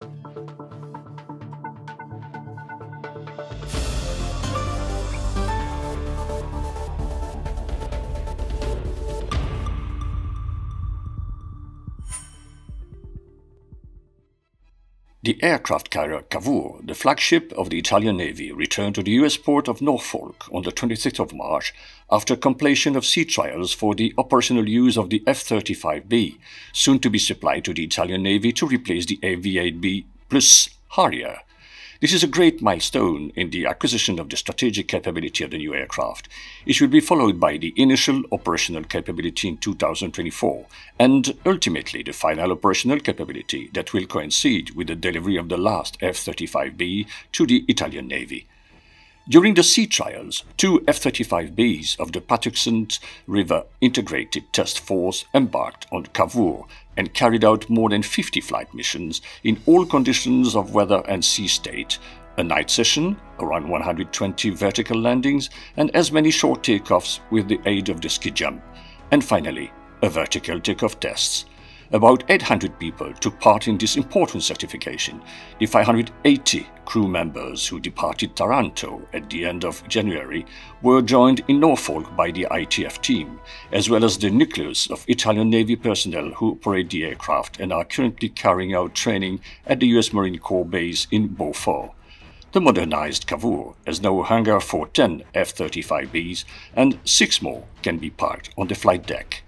Thank you. The aircraft carrier Cavour, the flagship of the Italian Navy, returned to the US port of Norfolk on the 26th of March after completion of sea trials for the operational use of the F-35B, soon to be supplied to the Italian Navy to replace the AV-8B plus Harrier. This is a great milestone in the acquisition of the strategic capability of the new aircraft. It will be followed by the initial operational capability in 2024 and ultimately the final operational capability that will coincide with the delivery of the last F-35B to the Italian Navy. During the sea trials, two F-35Bs of the Patuxent River Integrated Test Force embarked on Cavour and carried out more than 50 flight missions in all conditions of weather and sea state, a night session, around 120 vertical landings, and as many short takeoffs with the aid of the ski jump, and finally, a vertical takeoff tests. About 800 people took part in this important certification. The 580 crew members who departed Taranto at the end of January were joined in Norfolk by the ITF team, as well as the nucleus of Italian Navy personnel who operate the aircraft and are currently carrying out training at the US Marine Corps base in Beaufort. The modernized Cavour has now a hangar for 10 F-35Bs and six more can be parked on the flight deck.